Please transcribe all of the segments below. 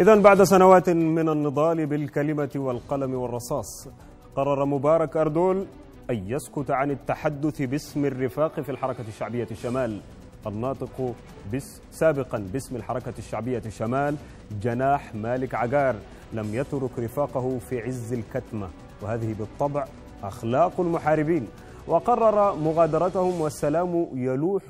إذا بعد سنوات من النضال بالكلمة والقلم والرصاص قرر مبارك أردول أن يسكت عن التحدث باسم الرفاق في الحركة الشعبية شمال. الناطق بس سابقا باسم الحركة الشعبية شمال جناح مالك عقار لم يترك رفاقه في عز الكتمة. وهذه بالطبع أخلاق المحاربين. وقرر مغادرتهم والسلام يلوح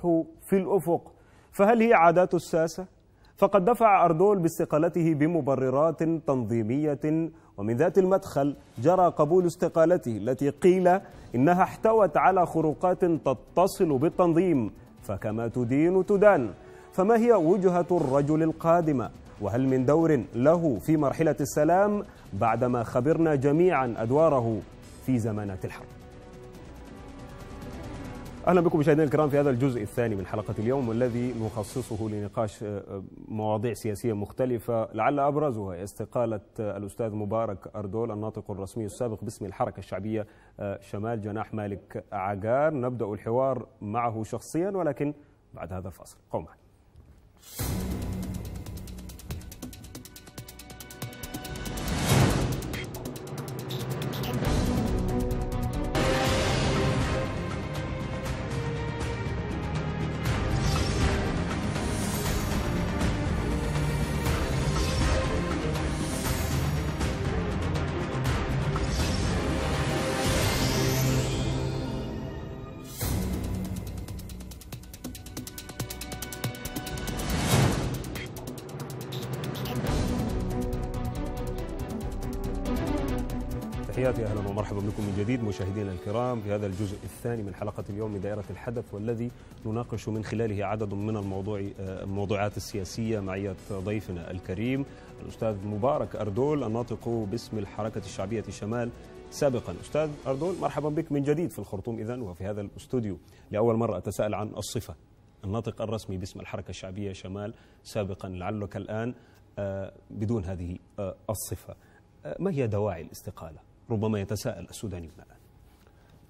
في الأفق. فهل هي عادات الساسة؟ فقد دفع أردول باستقالته بمبررات تنظيمية ومن ذات المدخل جرى قبول استقالته التي قيل إنها احتوت على خروقات تتصل بالتنظيم فكما تدين تدان. فما هي وجهة الرجل القادمة وهل من دور له في مرحلة السلام بعدما خبرنا جميعا أدواره في زمانات الحرب؟ أهلا بكم مشاهدينا الكرام في هذا الجزء الثاني من حلقة اليوم والذي نخصصه لنقاش مواضيع سياسية مختلفة لعل أبرزها استقالة الأستاذ مبارك أردول الناطق الرسمي السابق باسم الحركة الشعبية شمال جناح مالك عقار. نبدأ الحوار معه شخصيا ولكن بعد هذا الفاصل. قوم معي. تحياتي أهلا ومرحبا بكم من جديد مشاهدينا الكرام في هذا الجزء الثاني من حلقة اليوم من دائرة الحدث والذي نناقش من خلاله عدد من الموضوع الموضوعات السياسية معيه ضيفنا الكريم الأستاذ مبارك أردول الناطق باسم الحركة الشعبية شمال. سابقا أستاذ أردول مرحبا بك من جديد في الخرطوم اذا وفي هذا الاستوديو. لأول مرة أتساءل عن الصفة. الناطق الرسمي باسم الحركة الشعبية شمال سابقا لعلك الآن بدون هذه الصفة. ما هي دواعي الاستقالة؟ ربما يتساءل السودانيون الآن.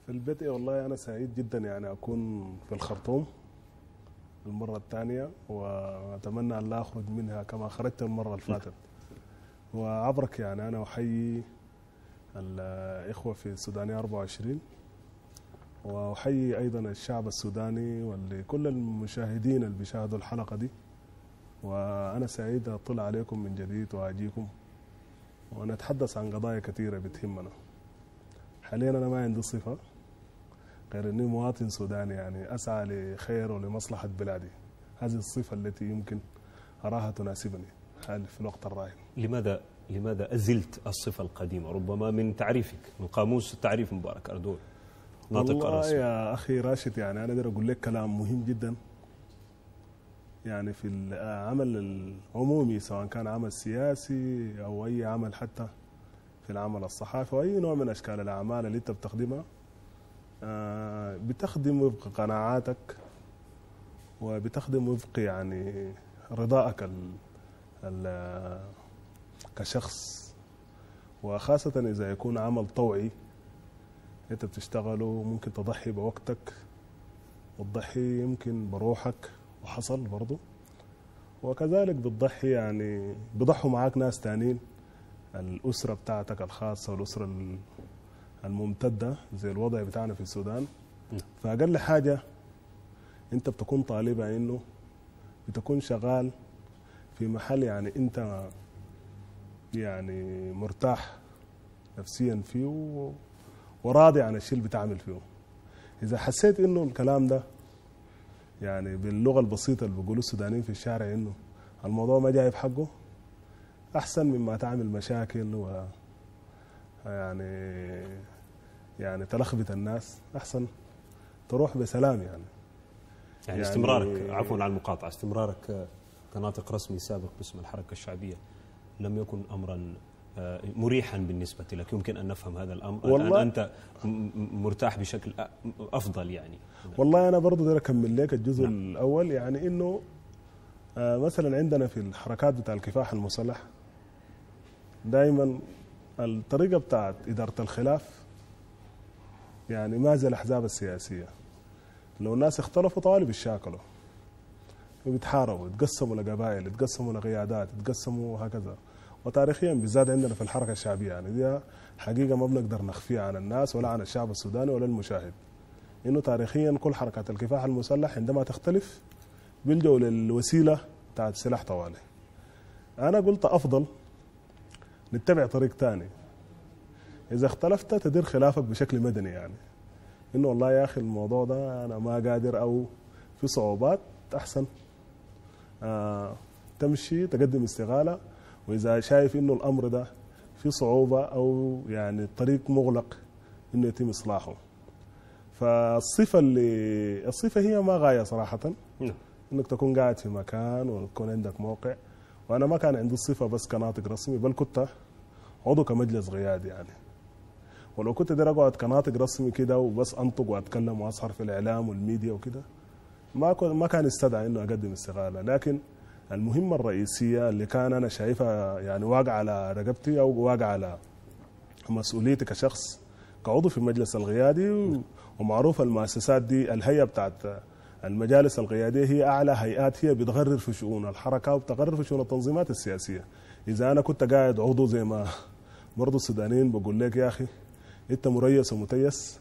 في البدء والله أنا سعيد جدا يعني أكون في الخرطوم المرة الثانية وأتمنى أن لا أخرج منها كما خرجت المرة اللي فاتت وعبرك يعني أنا أحيي الإخوة في السودانية 24 وأحيي أيضا الشعب السوداني ولكل المشاهدين اللي بيشاهدوا الحلقة دي. وأنا سعيد أطلع عليكم من جديد وأجيكم. ونتحدث عن قضايا كثيرة بتهمنا. حاليا أنا ما عندي صفة غير أني مواطن سوداني يعني أسعى لخير ولمصلحة بلادي. هذه الصفة التي يمكن أراها تناسبني. حال في الوقت الراهن؟ لماذا لماذا أزلت الصفة القديمة؟ ربما من تعريفك من قاموس التعريف مبارك أردول ناطق والله. يا أخي راشد يعني أنا أقدر أقول لك كلام مهم جدا. يعني في العمل العمومي سواء كان عمل سياسي أو أي عمل حتى في العمل الصحافي أو أي نوع من أشكال الأعمال اللي أنت بتخدمها. بتخدم وفق قناعاتك وبتخدم وفق يعني رضائك ال ال كشخص. وخاصة إذا يكون عمل طوعي أنت بتشتغله ممكن تضحي بوقتك وتضحي يمكن بروحك. وحصل برضه وكذلك بتضحي يعني بضحوا معاك ناس تانيين. الأسرة بتاعتك الخاصة والأسرة الممتدة زي الوضع بتاعنا في السودان. فأقل حاجة أنت بتكون طالبها إنه بتكون شغال في محل يعني أنت يعني مرتاح نفسيا فيه وراضي عن الشيء اللي بتعمل فيه. إذا حسيت إنه الكلام ده يعني باللغة البسيطة اللي بيقولوا السودانيين في الشارع إنه الموضوع ما جايب حقه أحسن مما تعمل مشاكل و يعني يعني تلخبط الناس. أحسن تروح بسلام يعني. يعني, يعني استمرارك عفوا على المقاطعة استمرارك كناطق رسمي سابق باسم الحركة الشعبية لم يكن امرا مريحا بالنسبة لك. يمكن أن نفهم هذا الأمر. والله أنت مرتاح بشكل أفضل يعني. والله أنا برضو ده أكمل لك الجزء نعم. الأول يعني إنه مثلا عندنا في الحركات بتاع الكفاح المسلح دائما الطريقة بتاعت إدارة الخلاف يعني ما زي الأحزاب السياسية. لو الناس اختلفوا طوالي بيتشاكلوا وبيتحاربوا يتقسموا لقبائل يتقسموا لقيادات يتقسموا هكذا. وتاريخيا بالذات عندنا في الحركة الشعبية. يعني دي حقيقة ما بنقدر نخفيها عن الناس ولا عن الشعب السوداني ولا المشاهد. إنه تاريخيا كل حركات الكفاح المسلح عندما تختلف بيلجوا للوسيلة بتاعت سلاح طوالي. أنا قلت أفضل نتبع طريق تاني. إذا اختلفت تدير خلافك بشكل مدني يعني. إنه والله يا أخي الموضوع ده أنا ما قادر أو في صعوبات أحسن آه تمشي تقدم استقاله وإذا شايف إنه الأمر ده في صعوبة أو يعني الطريق مغلق إنه يتم إصلاحه. فالصفة اللي الصفة هي ما غاية صراحة. نعم. إنك تكون قاعد في مكان ويكون عندك موقع. وأنا ما كان عندي الصفه بس كناطق رسمي بل كنت عضو كمجلس قيادي يعني. ولو كنت داير أقعد كناطق رسمي كده وبس أنطق وأتكلم وأسهر في الإعلام والميديا وكده ما ما كان يستدعي إنه أقدم استقاله لكن المهمة الرئيسية اللي كان أنا شايفها يعني واقع على رقبتي أو واقع على مسؤوليتي كشخص كعضو في المجلس القيادي ومعروف المؤسسات دي الهيئة بتاعت المجالس القيادية هي أعلى هيئات هي بتقرر في شؤون الحركة وبتقرر في شؤون التنظيمات السياسية. إذا أنا كنت قاعد عضو زي ما برضه السودانيين بقول لك يا أخي أنت مريس ومتيس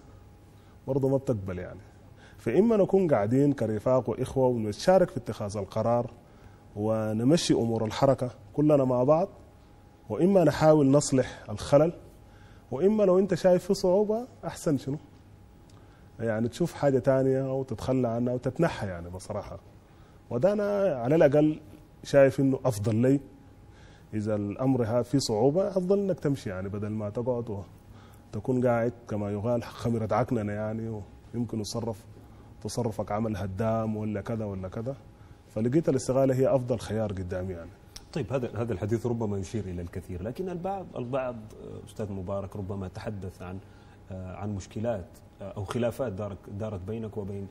برضه ما بتقبل يعني. فإما نكون قاعدين كرفاق وإخوة ونشارك في اتخاذ القرار ونمشي أمور الحركة كلنا مع بعض وإما نحاول نصلح الخلل وإما لو أنت شايف في صعوبة أحسن شنو؟ يعني تشوف حاجة تانية أو تتخلى عنها أو تتنحى يعني بصراحة. وده أنا على الأقل شايف إنه أفضل لي. إذا الأمر ها في صعوبة أفضل إنك تمشي يعني بدل ما تقعد وتكون قاعد كما يقال خمرة عكننه يعني ويمكن يتصرف تصرفك عمل هدام ولا كذا ولا كذا. فلقيت الاستقاله هي أفضل خيار قدامي يعني طيب هذا هذا الحديث ربما يشير إلى الكثير لكن البعض البعض أستاذ مبارك ربما تحدث عن آه، عن مشكلات آه، أو خلافات دارت دارت بينك وبين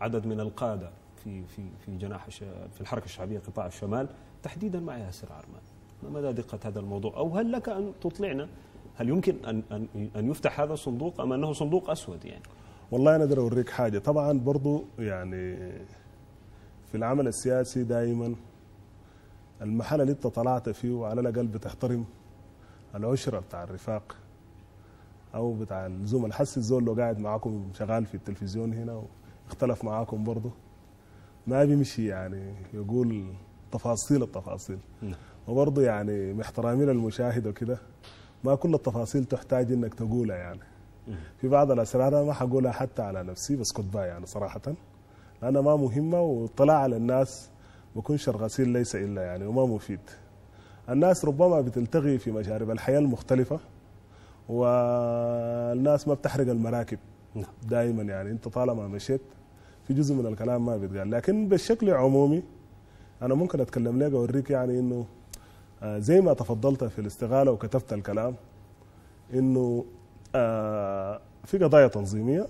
عدد من القادة في في في جناح في الحركة الشعبية قطاع الشمال. تحديدا مع ياسر عرمان ما مدى دقة هذا الموضوع؟ أو هل لك أن تطلعنا؟ هل يمكن ان ان أن يفتح هذا الصندوق أم أنه صندوق أسود يعني؟ والله أنا أقدر أوريك حاجة. طبعا برضو يعني في العمل السياسي دائما المحل اللي انت طلعت فيه وعلى الأقل بتحترم العشرة بتاع الرفاق أو بتاع الزملاء. حس الزول لو قاعد معاكم شغال في التلفزيون هنا واختلف معاكم برضه ما بيمشي يعني يقول تفاصيل التفاصيل. نعم. وبرضه يعني باحترامي للمشاهد وكده ما كل التفاصيل تحتاج إنك تقولها يعني. في بعض الأسرار أنا ما حقولها حتى على نفسي بس كنت يعني صراحة. لانها ما مهمة واطلاع على الناس بكون شر غسيل ليس إلا يعني وما مفيد. الناس ربما بتلتغي في مشارب الحياة المختلفه والناس ما بتحرق المراكب نعم. دائما يعني. أنت طالما مشيت في جزء من الكلام ما بيتقال. لكن بالشكل عمومي أنا ممكن أتكلم لك أوريك يعني إنه آه، زي ما تفضلت في الاستغالة وكتبت الكلام إنه آه، في قضايا تنظيمية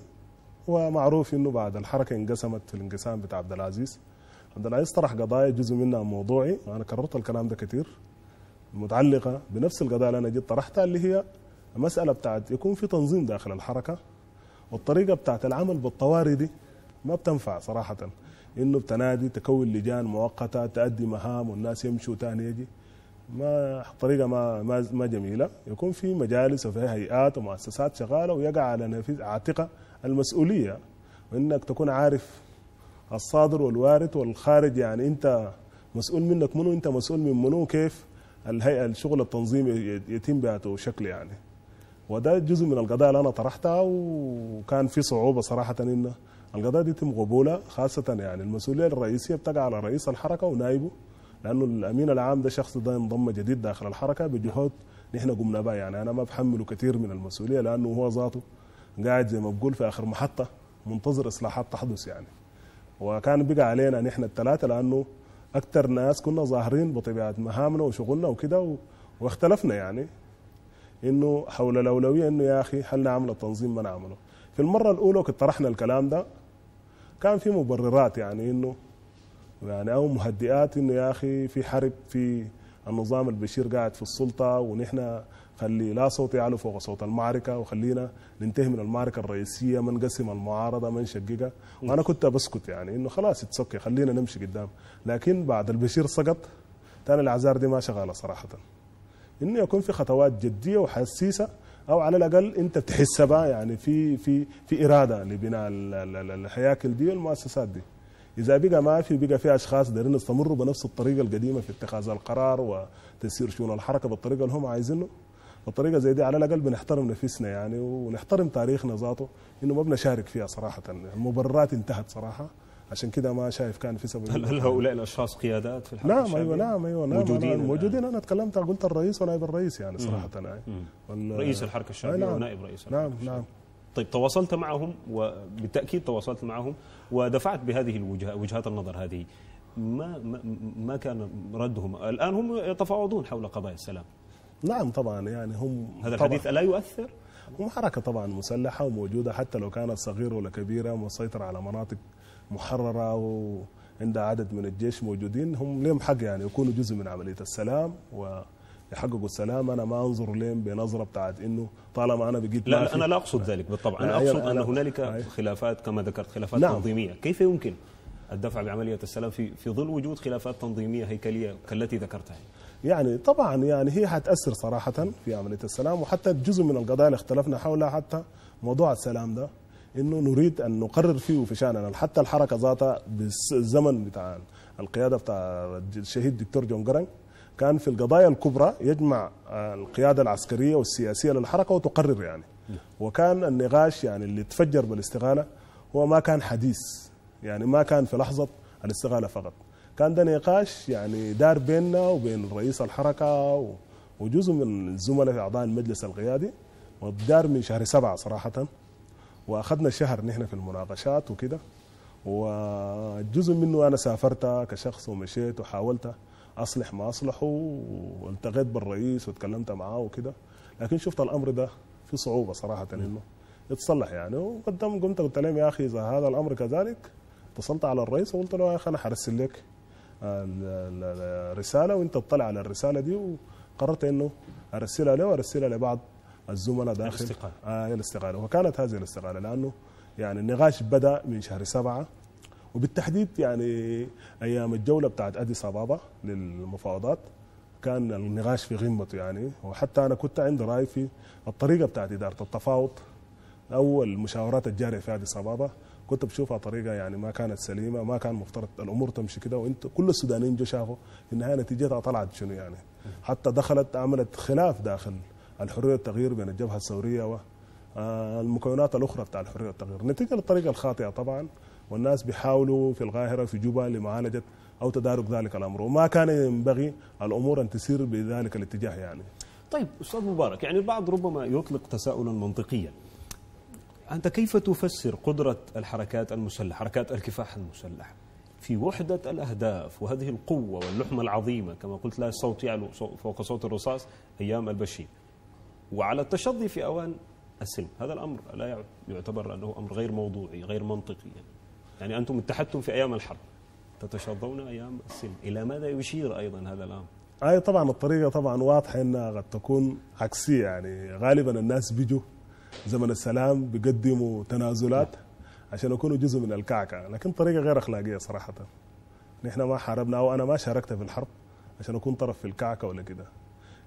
ومعروف إنه بعد الحركة انقسمت الانقسام بتاع عبد العزيز. عبد العزيز طرح قضايا جزء منها موضوعي وأنا كررت الكلام ده كثير متعلقه بنفس القضايا اللي أنا جيت طرحتها اللي هي المساله بتاعت يكون في تنظيم داخل الحركة والطريقة بتاعت العمل بالطوارئ دي ما بتنفع صراحة. إنه بتنادي تكون لجان مؤقتة تؤدي مهام والناس يمشوا تاني يجي. ما طريقة ما ما ما جميلة. يكون في مجالس وفي هيئات ومؤسسات شغالة ويقع على نفيذ عاتقه المسؤولية وإنك تكون عارف الصادر والوارد والخارج. يعني أنت مسؤول منك منو أنت مسؤول من منو كيف الهيئة الشغل التنظيمي يتم بهذا شكل يعني. وده جزء من القضايا اللي أنا طرحتها وكان في صعوبة صراحة انه القضايا دي يتم قبولها خاصة يعني المسؤولية الرئيسية بتقع على رئيس الحركة ونائبه لأنه الأمين العام ده شخص ده انضم جديد داخل الحركة بجهود نحن قمنا بها. يعني أنا ما بحمله كثير من المسؤولية لأنه هو ذاته قاعد زي ما بقول في آخر محطة منتظر إصلاحات تحدث يعني. وكان بقى علينا نحن الثلاثة لأنه أكثر ناس كنا ظاهرين بطبيعة مهامنا وشغلنا وكده و- واختلفنا يعني. إنه حول الأولوية إنه يا أخي هل نعمل التنظيم؟ ما نعمله. في المرة الأولى كنت طرحنا الكلام ده كان في مبررات يعني إنه يعني أو مهدئات إنه يا أخي في حرب في النظام البشير قاعد في السلطة ونحن خلي لا صوت يعلو فوق صوت المعركة وخلينا ننتهي من المعركة الرئيسية ما نقسم المعارضة ما نشققها وأنا كنت بسكت يعني إنه خلاص اتسكي خلينا نمشي قدام. لكن بعد البشير سقط. تاني الأعذار دي ما شغالة صراحة. إنه يكون في خطوات جدية وحسيسة أو على الأقل أنت بتحسبها يعني في في في إرادة لبناء ال- ال- ال- الهياكل دي والمؤسسات دي. إذا بقى ما في بقى في أشخاص دايرين يستمروا بنفس الطريقة القديمة في اتخاذ القرار وتسيير شؤون الحركة بالطريقة اللي هم عايزينه. الطريقة زي دي على الأقل بنحترم نفسنا يعني ونحترم تاريخنا ذاته إنه ما بنشارك فيها صراحة. المبررات انتهت صراحة. عشان كده ما شايف كان في سبب. هل, هل هؤلاء الأشخاص قيادات في الحركه نعم الشعبية؟ أيوه نعم أيوه نعم موجودين أنا الآن؟ موجودين. أنا تكلمت قلت الرئيس ونائب الرئيس يعني صراحة يعني وال- رئيس الحركة الشعبية نعم. ونائب رئيس الحركة نعم الشعبية. نعم. طيب تواصلت معهم وبالتأكيد تواصلت معهم ودفعت بهذه الوجهات وجهات النظر هذه. ما, ما كان ردهم. الآن هم يتفاوضون حول قضايا السلام. نعم طبعا يعني هم هذا الحديث ألا يؤثر؟ هم حركة طبعا مسلحة وموجودة حتى لو كانت صغيرة ولا كبيرة مسيطرة على مناطق محررة وعندها عدد من الجيش موجودين هم لهم حق يعني يكونوا جزء من عملية السلام ويحققوا السلام. أنا ما أنظر لهم بنظرة بتاعت إنه طالما أنا بقيت لا, لا أنا لا أقصد ذلك بالطبع أنا أيوة، أقصد أن هنالك أيوة. خلافات كما ذكرت خلافات نعم. تنظيمية. كيف يمكن الدفع بعمليه السلام في في ظل وجود خلافات تنظيمية هيكلية كالتي ذكرتها؟ يعني طبعا يعني هي حتأثر صراحة في عملية السلام وحتى جزء من القضايا اللي اختلفنا حولها حتى موضوع السلام ده إنه نريد أن نقرر فيه في شأننا. حتى الحركة ذاتها بالزمن بتاع القيادة بتاع الشهيد دكتور جون جرن كان في القضايا الكبرى يجمع القيادة العسكرية والسياسية للحركة وتقرر يعني. وكان النقاش يعني اللي تفجر بالاستقاله هو ما كان حديث يعني ما كان في لحظة الاستقاله فقط. كان ده نقاش يعني دار بيننا وبين رئيس الحركة وجزء من الزملاء في أعضاء المجلس القيادي. ودار من شهر سبعة صراحة. وأخذنا شهر نحن في المناقشات وكده. وجزء منه أنا سافرت كشخص ومشيت وحاولت أصلح ما أصلحه والتقيت بالرئيس وتكلمت معاه وكده. لكن شفت الأمر ده في صعوبة صراحة إنه يتصلح يعني. وقدام قمت قلت لهم يا أخي إذا هذا الأمر كذلك اتصلت على الرئيس وقلت له يا أخي أنا حرسل لك ال- ال- الرسالة وانت تطلع على الرسالة دي وقررت إنه أرسلها له وأرسلها لبعض الزملاء داخل. الاستقالة. آه الاستقالة. وكانت هذه الاستقالة لأنه يعني النقاش بدأ من شهر سبعة وبالتحديد يعني أيام الجولة بتاعت أديس أبابا للمفاوضات كان النقاش في قمته يعني. وحتى أنا كنت عندي راي في الطريقة بتاعت إدارة التفاوض أو المشاورات الجارية في أديس أبابا كنت بشوفها طريقة يعني ما كانت سليمة ما كان مفترض الأمور تمشي كده وإنت كل السودانيين جو شافوا في النهاية نتيجتها طلعت شنو يعني. حتى دخلت عملت خلاف داخل الحرية والتغيير بين الجبهة الثورية والمكونات الأخرى بتاع الحرية والتغيير. نتيجة للطريقة الخاطئة طبعا والناس بيحاولوا في القاهرة في جوبا لمعالجة أو تدارك ذلك الأمر. وما كان ينبغي الأمور أن تسير بذلك الاتجاه يعني. طيب أستاذ مبارك يعني البعض ربما يطلق تساؤلا منطقيا. أنت كيف تفسر قدرة الحركات المسلحة حركات الكفاح المسلح في وحدة الأهداف وهذه القوة واللحمة العظيمة كما قلت لا الصوت يعلو فوق صوت الرصاص أيام البشير. وعلى التشظي في أوان السلم هذا الأمر لا يع- يعتبر أنه أمر غير موضوعي غير منطقي. يعني, يعني أنتم اتحدتم في أيام الحرب تتشظون أيام السلم. إلى ماذا يشير أيضا هذا الأمر؟ هاي طبعا الطريقة طبعا واضحة إنها قد تكون عكسية يعني غالبا الناس بيجوا زمن السلام بيقدموا تنازلات عشان يكونوا جزء من الكعكة. لكن طريقة غير أخلاقية صراحة. نحن ما حاربنا أو أنا ما شاركت في الحرب عشان أكون طرف في الكعكة ولا كده.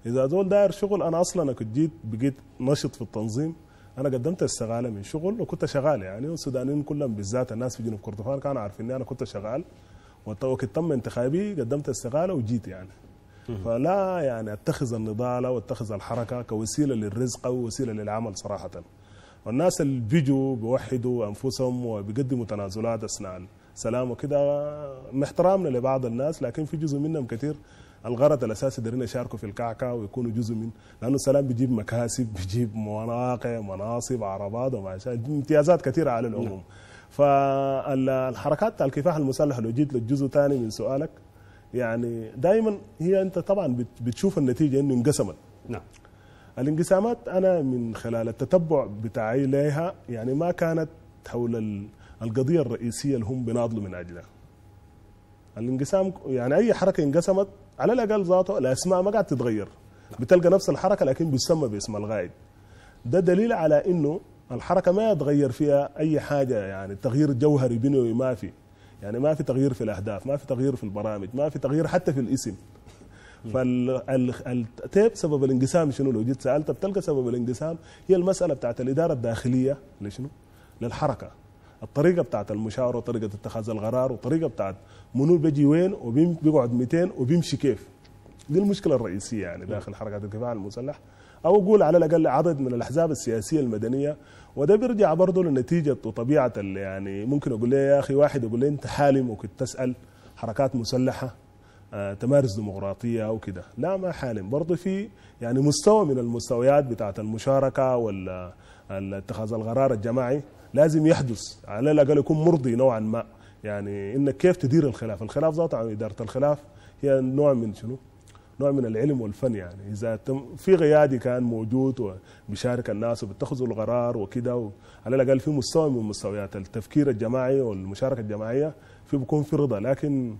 إذا زول داير شغل أنا أصلا كنت جيت بقيت نشط في التنظيم. أنا قدمت استقاله من شغل وكنت شغال يعني. والسودانيين كلهم بالذات الناس في جنوب كردفان كانوا عارفين اني أنا كنت شغال. وقت تم انتخابي قدمت استقاله وجيت يعني. فلا يعني أتخذ النضال أو اتخذ الحركة كوسيلة للرزق أو وسيله للعمل صراحة. والناس اللي بيجوا بيوحدوا أنفسهم وبيقدموا تنازلات أثناء السلام وكده مع احترامنا لبعض الناس لكن في جزء منهم كثير الغرض الأساسي دارين يشاركوا في الكعكة ويكونوا جزء من لأنه السلام بيجيب مكاسب بيجيب مواقع مناصب عربات وما امتيازات كثيرة على العموم فالحركات الكفاح المسلح لو جيت للجزء الثاني من سؤالك يعني دائما هي أنت طبعا بت- بتشوف النتيجة إنه انقسمت. نعم. الانقسامات أنا من خلال التتبع بتاعي لها يعني ما كانت حول ال- القضية الرئيسية اللي هم بيناضلوا من أجلها. الانقسام يعني أي حركة انقسمت على الأقل ذاته الأسماء ما قاعد تتغير. بتلقى نفس الحركة لكن بيسمى باسم الغائب. ده دليل على إنه الحركة ما يتغير فيها أي حاجة يعني تغيير جوهري بنوي ما في. يعني ما في تغيير في الأهداف ما في تغيير في البرامج ما في تغيير حتى في الاسم. فالتيب سبب الانقسام شنو؟ لو جيت سألت بتلقى سبب الانقسام هي المسألة بتاعت الإدارة الداخلية لشنو؟ للحركة. الطريقة بتاعت المشاوره وطريقة اتخاذ القرار وطريقة بتاعت منو بيجي وين وبيقعد 200 وبيمشي كيف. دي المشكلة الرئيسية يعني داخل حركات الدفاع المسلح. أو أقول على الأقل عدد من الأحزاب السياسية المدنية وده بيرجع برضه لنتيجة وطبيعة يعني ممكن أقول لي يا أخي واحد يقول لي أنت حالم وكنت تسأل حركات مسلحة آه، تمارس ديمقراطية أو كده. لا ما حالم برضه في يعني مستوى من المستويات بتاعت المشاركة ولا اتخاذ القرار الجماعي لازم يحدث. على الأقل يكون مرضي نوعا ما. يعني إنك كيف تدير الخلاف؟ الخلاف ذاته إدارة الخلاف هي نوع من شنو؟ نوع من العلم والفن يعني. إذا تم في قيادي كان موجود وبيشارك الناس وبيتخذوا القرار وكده على الأقل في مستوى من مستويات التفكير الجماعي والمشاركة الجماعية في بيكون في رضا. لكن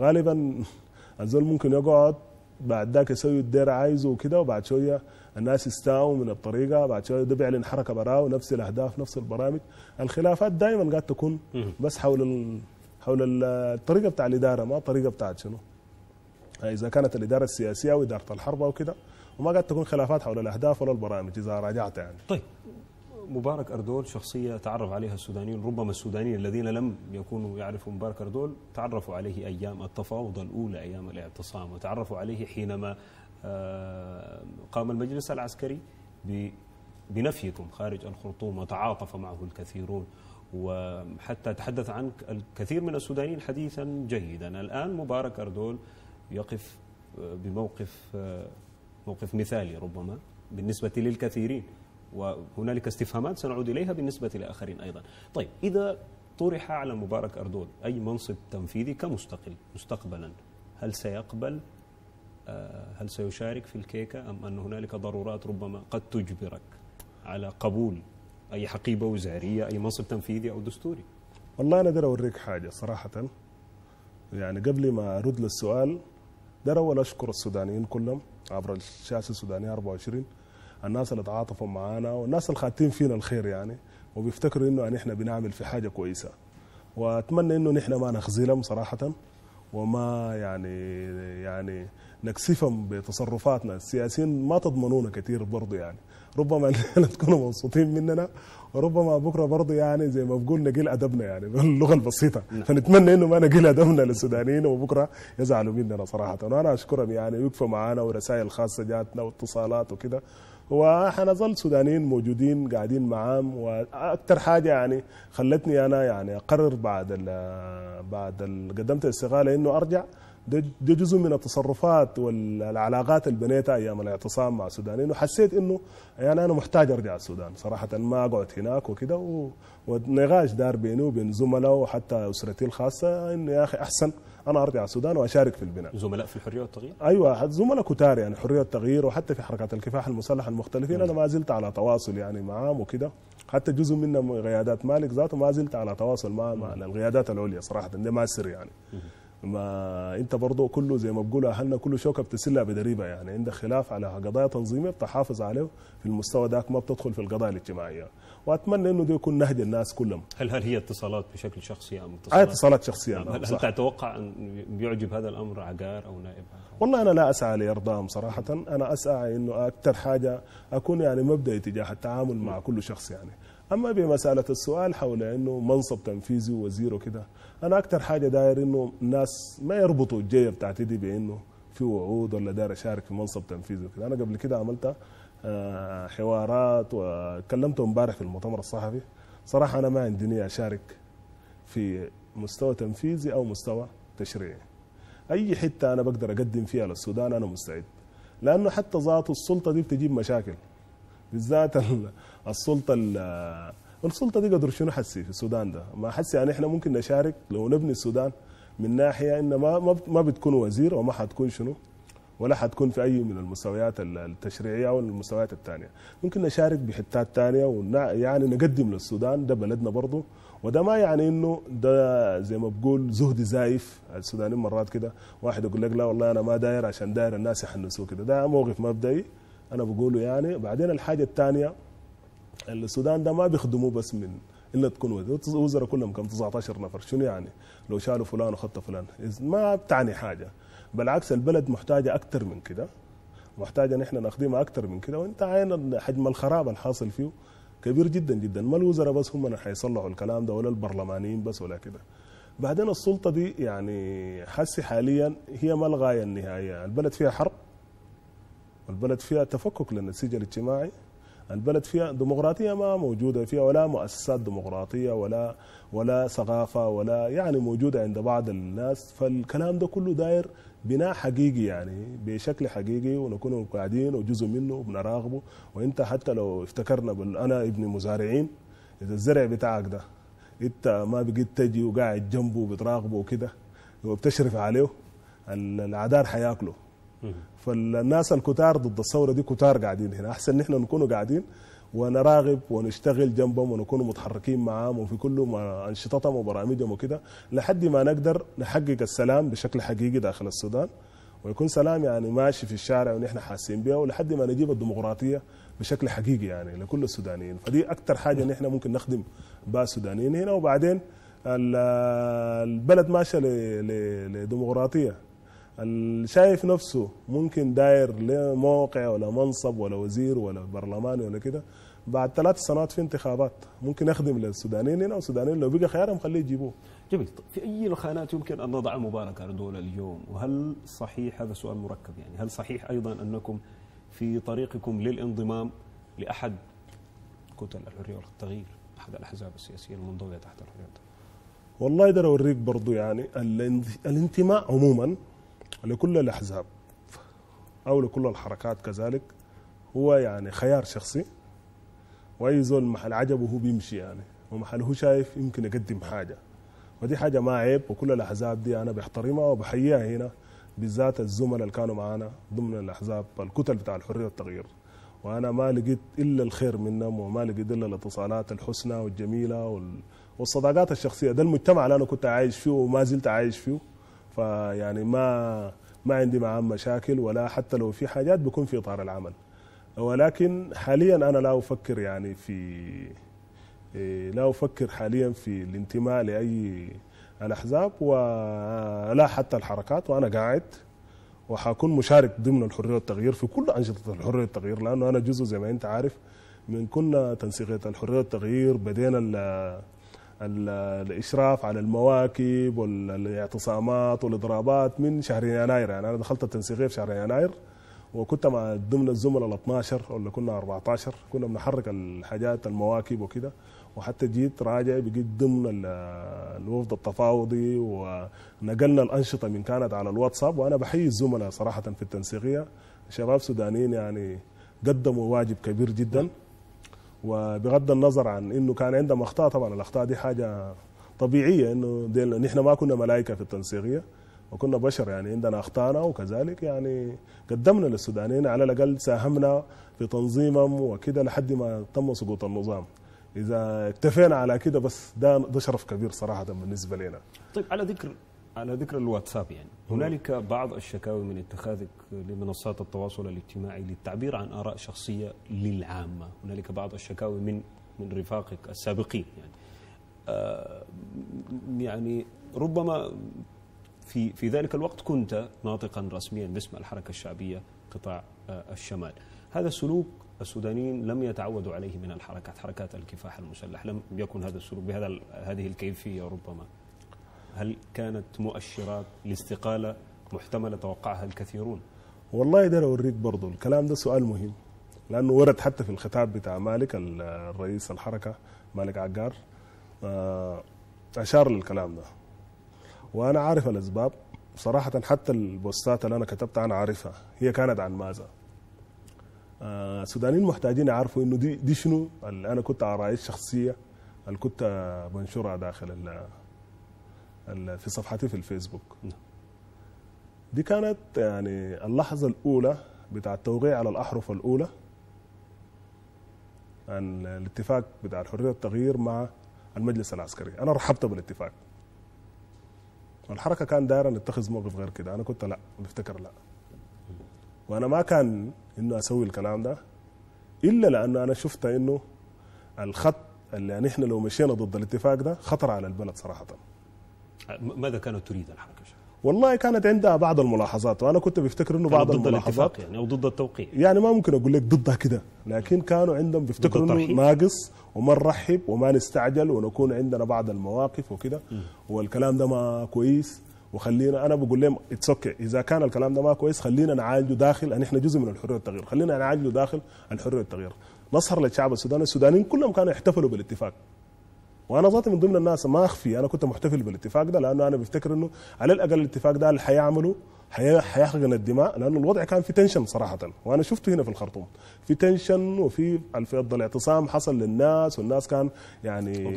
غالبا الزول ممكن يقعد بعد ذاك يسوي الدير عايزه وكده وبعد شوية الناس يستاءوا من الطريقة بعد شوية ده بيعلن حركة براه ونفس الأهداف نفس البرامج. الخلافات دائما قاعد تكون بس حول ال... حول الطريقة بتاع الإدارة ما الطريقة بتاعت شنو. إذا كانت الإدارة السياسية أو إدارة الحرب أو كده وما قد تكون خلافات حول الأهداف ولا البرامج إذا راجعت يعني. طيب. مبارك أردول شخصية تعرف عليها السودانيين ربما السودانيين الذين لم يكونوا يعرفوا مبارك أردول تعرفوا عليه أيام التفاوض الأولى أيام الاعتصام وتعرفوا عليه حينما آه، قام المجلس العسكري بنفيكم خارج الخرطوم وتعاطف معه الكثيرون. وحتى تحدث عنك الكثير من السودانيين حديثا جيدا. الآن مبارك أردول يقف بموقف موقف مثالي ربما بالنسبة للكثيرين وهنالك استفهامات سنعود إليها بالنسبة لآخرين أيضا. طيب إذا طرح على مبارك أردول أي منصب تنفيذي كمستقل مستقبلا هل سيقبل؟ هل سيشارك في الكيكة؟ أم أن هنالك ضرورات ربما قد تجبرك على قبول أي حقيبة وزارية أي منصب تنفيذي أو دستوري؟ والله أنا أقدر أوريك حاجة صراحة. يعني قبل ما أرد للسؤال دار أول أشكر السودانيين كلهم عبر الشاشة السودانية 24 الناس اللي تعاطفوا معانا والناس اللي خاتين فينا الخير يعني. وبيفتكروا إنه يعني إحنا بنعمل في حاجة كويسة. وأتمنى إنه نحن ما نخذلهم صراحة. وما يعني يعني نكسفهم بتصرفاتنا. السياسيين ما تضمنونا كثير برضه يعني. ربما تكونوا مبسوطين مننا وربما بكرة برضه يعني زي ما بقول نقل أدبنا يعني باللغة البسيطة. فنتمنى إنه ما نقل أدبنا للسودانيين وبكرة يزعلوا مننا صراحة. وأنا أشكرهم يعني ويقفوا معنا ورسائل خاصة جاتنا واتصالات وكده. وحنظل سودانيين موجودين قاعدين معاهم. وأكثر حاجة يعني خلتني أنا يعني أقرر بعد بعد قدمت الاستقالة إنه أرجع ده جزء من التصرفات والعلاقات اللي بنيتها أيام الاعتصام مع السودانيين وحسيت إنه يعني أنا محتاج أرجع السودان. صراحة ما اقعد هناك وكده ونقاش دار بيني وبين زملاء وحتى أسرتي الخاصة إنه يا أخي أحسن أنا أرجع السودان وأشارك في البناء. زملاء في الحرية والتغيير؟ أيوه زملاء كتار يعني حرية والتغيير وحتى في حركات الكفاح المسلحة المختلفين. أنا ما زلت على تواصل يعني معاهم وكده. حتى جزء منهم قيادات مالك ذاته ما زلت على تواصل مع, مع القيادات العليا صراحة ده ما سر يعني. ما انت برضه كله زي ما بقولوا أهلنا كله شوكة بتسلها بدريبه يعني. عندك خلاف على قضايا تنظيمية بتحافظ عليه في المستوى ذاك ما بتدخل في القضايا الاجتماعية. وأتمنى إنه ده يكون نهج الناس كلهم. هل هل هي اتصالات بشكل شخصي أم اتصالات؟ اتصالات شخصية نعم. هل, هل تتوقع أن يعجب هذا الأمر عقار أو نائب؟ والله أنا لا أسعى لارضائهم صراحة. أنا أسعى إنه أكثر حاجة أكون يعني مبدئي تجاه التعامل مع كل شخص يعني. أما بمسألة السؤال حول إنه منصب تنفيذي وزير وكده أنا أكثر حاجة داير إنه الناس ما يربطوا الجيه بتاعتي دي بإنه في وعود ولا داير اشارك في منصب تنفيذي وكده. أنا قبل كده عملت حوارات وكلمته امبارح في المؤتمر الصحفي. صراحة أنا ما عندي نية أشارك في مستوى تنفيذي أو مستوى تشريعي. أي حتة أنا بقدر أقدم فيها للسودان أنا مستعد لأنه حتى ذات السلطة دي بتجيب مشاكل. بالذات السلطة السلطة دي قدر شنو حسي في السودان ده؟ ما حسي يعني إحنا ممكن نشارك لو نبني السودان من ناحية ان ما ما بتكون وزير وما حتكون شنو؟ ولا حتكون في أي من المستويات التشريعية أو المستويات الثانية ممكن نشارك بحتات ثانية ويعني نقدم للسودان ده بلدنا برضه وده ما يعني إنه ده زي ما بقول زهد زايف. السودانيين مرات كده واحد يقول لك لا والله أنا ما داير عشان داير الناس يحنسوه كده. ده موقف مبدئي أنا بقوله يعني. بعدين الحاجة الثانية السودان ده ما بيخدموه بس من إلا تكون وزراء كلهم كم؟ 19 نفر. شنو يعني؟ لو شالوا فلان وخط فلان. ما بتعني حاجة. بالعكس البلد محتاجة أكثر من كده. محتاجة نحن نخدمها أكثر من كده. وإنت عين حجم الخراب الحاصل فيه كبير جدا جدا. ما الوزراء بس هم اللي حيصلحوا الكلام ده ولا البرلمانيين بس ولا كده. بعدين السلطة دي يعني حسي حاليا هي ما الغاية النهائية. البلد فيها حرب. البلد فيها تفكك للنسيج الاجتماعي. البلد فيها ديمقراطية ما موجودة فيها ولا مؤسسات ديمقراطية ولا ولا ثقافة ولا يعني موجودة عند بعض الناس. فالكلام ده كله داير بناء حقيقي يعني بشكل حقيقي ونكون قاعدين وجزء منه وبنراقبه. وإنت حتى لو افتكرنا أنا ابن مزارعين إذا الزرع بتاعك ده إنت ما بقيت تجي وقاعد جنبه وبتراقبه وكده وبتشرف عليه العدار حياكله. فالناس الكتار ضد الثورة دي كتار قاعدين هنا. أحسن نحن نكونوا قاعدين ونراقب ونشتغل جنبهم ونكون متحركين معاهم وفي كل أنشطتهم وبرامجهم وكده لحد ما نقدر نحقق السلام بشكل حقيقي داخل السودان. ويكون سلام يعني ماشي في الشارع ونحن حاسين بها ولحد ما نجيب الديمقراطية بشكل حقيقي يعني لكل السودانيين. فدي أكثر حاجة نحن ممكن نخدم بها السودانيين هنا. وبعدين البلد ماشية لديمقراطية. الشايف نفسه ممكن داير لموقع ولا منصب ولا وزير ولا برلماني ولا كده بعد ثلاث سنوات في انتخابات ممكن يخدم للسودانيين هنا والسودانيين لو بقى خيارهم خليه يجيبوه. جميل. طيب في أي الخانات يمكن أن نضع مبارك اردول اليوم؟ وهل صحيح هذا سؤال مركب يعني؟ هل صحيح أيضا أنكم في طريقكم للانضمام لأحد كتل الحرية والتغيير أحد الأحزاب السياسية المنضوية تحت الحرية؟ والله أقدر أوريك برضو يعني الانتماء عموما لكل الأحزاب أو لكل الحركات كذلك هو يعني خيار شخصي. وأي زول محل عجبه هو بيمشي يعني ومحل هو شايف يمكن يقدم حاجة. ودي حاجة ما عيب وكل الأحزاب دي أنا بحترمها وبحييها هنا بالذات الزملاء اللي كانوا معانا ضمن الأحزاب الكتل بتاع الحرية والتغيير. وأنا ما لقيت إلا الخير منهم وما لقيت إلا الاتصالات الحسنى والجميلة والصداقات الشخصية. ده المجتمع اللي أنا كنت عايش فيه وما زلت عايش فيه. فيعني ما ما عندي معاه مشاكل ولا حتى لو في حاجات بيكون في إطار العمل. ولكن حاليا أنا لا أفكر يعني في لا أفكر حاليا في الانتماء لأي الأحزاب ولا حتى الحركات وأنا قاعد وحكون مشارك ضمن الحرية والتغيير في كل أنشطة الحرية والتغيير لأنه أنا جزء زي ما أنت عارف من كنا تنسيقية الحرية والتغيير بدينا الإشراف على المواكب والاعتصامات والإضرابات من شهر يناير. يعني أنا دخلت التنسيقية في شهر يناير وكنت مع ضمن الزملاء ال 12 ولا كنا 14 كنا بنحرك الحاجات المواكب وكده. وحتى جيت راجع بقيت ضمن الوفد التفاوضي ونقلنا الأنشطة من كانت على الواتساب. وأنا بحيي الزملاء صراحة في التنسيقية. شباب سودانيين يعني قدموا واجب كبير جدا. وبغض النظر عن إنه كان عندهم أخطاء طبعا الأخطاء دي حاجة طبيعية إنه نحن ما كنا ملائكة في التنسيقية وكنا بشر يعني عندنا أخطاءنا وكذلك يعني قدمنا للسودانيين على الأقل ساهمنا في تنظيمهم وكده لحد ما تم سقوط النظام. إذا اكتفينا على كده بس ده ده شرف كبير صراحة بالنسبة لنا. طيب على ذكر على ذكر الواتساب يعني. هنالك بعض الشكاوي من اتخاذك لمنصات التواصل الاجتماعي للتعبير عن آراء شخصية للعامة. هنالك بعض الشكاوي من من رفاقك السابقين يعني. آه يعني ربما في في ذلك الوقت كنت ناطقا رسميا باسم الحركة الشعبية قطاع آه الشمال. هذا سلوك السودانيين لم يتعودوا عليه من الحركات حركات الكفاح المسلح. لم يكن هذا السلوك بهذا هذه الكيفية ربما. هل كانت مؤشرات لاستقالة محتملة توقعها الكثيرون؟ والله ده اوريك برضه الكلام ده سؤال مهم لأنه ورد حتى في الخطاب بتاع مالك الرئيس الحركة مالك عقار أشار للكلام ده. وأنا عارف الأسباب. صراحة حتى البوستات اللي أنا كتبتها أنا عارفها. هي كانت عن ماذا؟ السودانيين محتاجين يعرفوا إنه دي دي شنو أنا كنت ارائي الشخصية اللي كنت بنشرها داخل في صفحتي في الفيسبوك. دي كانت يعني اللحظة الأولى بتاع التوقيع على الأحرف الأولى عن الاتفاق بتاع الحرية والتغيير مع المجلس العسكري. أنا رحبت بالاتفاق. والحركة كان دايرة نتخذ موقف غير كده. أنا كنت لا بفتكر لا. وأنا ما كان إنه أسوي الكلام ده إلا لأنه أنا شفت إنه الخط اللي نحن لو مشينا ضد الاتفاق ده خطر على البلد صراحة. ماذا كانت تريد الحركة والله كانت عندها بعض الملاحظات وأنا كنت بفتكر إنه بعض ضد الملاحظات. الاتفاق يعني أو ضد التوقيع. يعني ما ممكن أقول لك ضدها كده لكن كانوا عندهم بيفتكروا إنه؟ ناقص وما نرحب وما نستعجل ونكون عندنا بعض المواقف وكده. والكلام ده ما كويس. وخلينا أنا بقول لهم it's OK إذا كان الكلام ده ما كويس خلينا نعالجه داخل. ان إحنا جزء من الحرية والتغيير. خلينا نعالجه داخل الحرية والتغيير. نظهر للشعب السوداني. السودانيين كلهم كانوا يحتفلوا بالاتفاق. وأنا ذاتي من ضمن الناس ما أخفي أنا كنت محتفل بالاتفاق ده لأنه أنا بفتكر إنه على الأقل الاتفاق ده اللي حيعمله حي- حيحقن الدماء لأنه الوضع كان في tension صراحة. وأنا شفته هنا في الخرطوم. في tension وفي فض الاعتصام حصل للناس والناس كان يعني.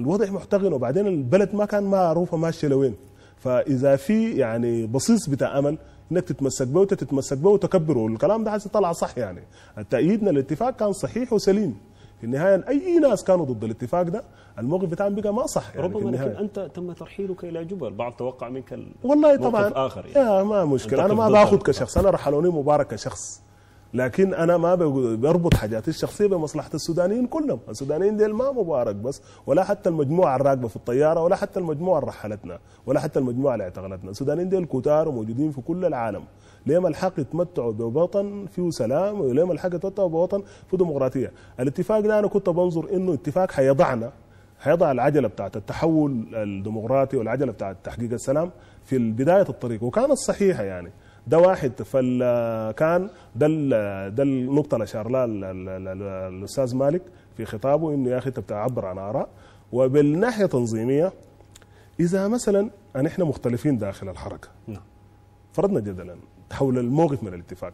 الوضع محتقن. وبعدين البلد ما كان معروفة ماشية لوين. فإذا في يعني بصيص بتاع أمل إنك تتمسك به وتتمسك به وتكبره والكلام ده حسي طلع صح يعني. تأييدنا للاتفاق كان صحيح وسليم. في النهاية أي ناس كانوا ضد الاتفاق ده الموقف بتاعهم بقى ما صح. يعني ربما لكن أنت تم ترحيلك إلى جوبا البعض توقع منك ال- والله طبعا. آخر يعني. يا ما مشكلة. أنا ما باخذ. كشخص. أنا رحلوني مبارك كشخص. لكن أنا ما بربط حاجاتي الشخصية بمصلحة السودانيين كلهم، السودانيين ديل ما مبارك بس ولا حتى المجموعة الراكبه في الطيارة ولا حتى المجموعة اللي رحلتنا ولا حتى المجموعة اللي اعتقلتنا، السودانيين ديل كتار وموجودين في كل العالم، ليهم الحق يتمتعوا بوطن فيه سلام وليهم الحق يتمتعوا بوطن فيه ديمقراطية، الاتفاق ده أنا كنت بنظر إنه اتفاق حيضعنا هيضع العجلة بتاعت التحول الديمقراطي والعجلة بتاعت تحقيق السلام في بداية الطريق وكانت صحيحة يعني. ده واحد فكان ده ده النقطه اللي اشار لها ال- ال- ال- ال- الأستاذ مالك في خطابه إنه يا أخي أنت بتعبر عن آراء. وبالناحية التنظيميه إذا مثلا ان إحنا مختلفين داخل الحركة. نعم. فرضنا جدلا. حول الموقف من الاتفاق.